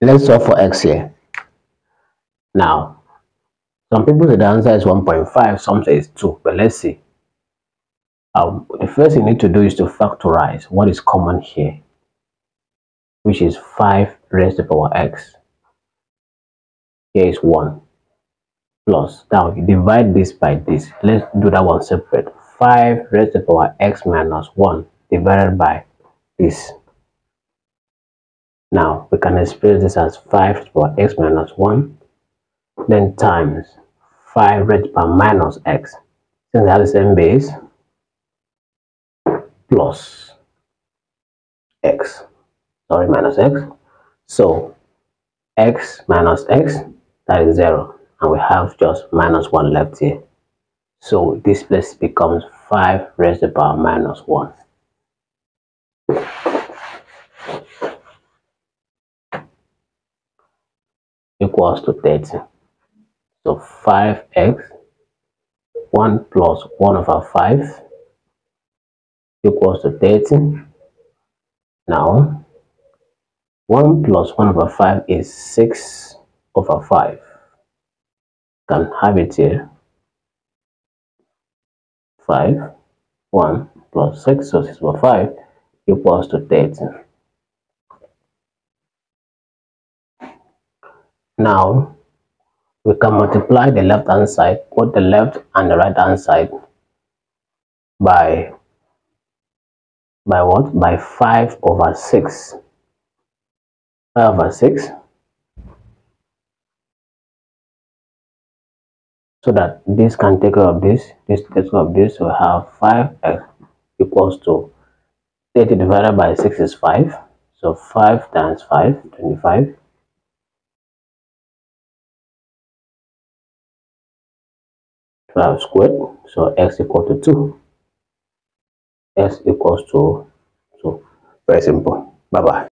let's solve for x here. Now, some people say the answer is 1.5, some say it's 2, but let's see. Um, the first thing you need to do is to factorize what is common here, which is 5 raised to the power x. Here is 1 plus. Now, you divide this by this. Let's do that one separate. 5 raised to the power x minus 1 divided by this. Now, we can express this as 5 to the power x minus 1 then times 5 raised to power minus x. Since they have the same base, plus x. Sorry minus x. So x minus x that is 0 and we have just minus 1 left here. So this place becomes 5 raised to power minus 1 equals to 30 so 5x 1 plus 1 over 5 equals to 30. Now, 1 plus 1 over 5 is 6 over 5. Can have it here. 5, 1 plus 6, so 6 over 5 equals to 30. Now, we can multiply the left hand side, both the left and the right hand side by by what? By 5 over 6. 5 over 6. So that this can take care of this, this takes care of this. We have 5x equals to 30 divided by 6 is 5. So 5 times 5, 25. Twelve squared, so x equal to two. s equals to 2 very simple. Bye bye